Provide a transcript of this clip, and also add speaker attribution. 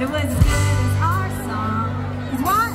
Speaker 1: It was as good as our song. What?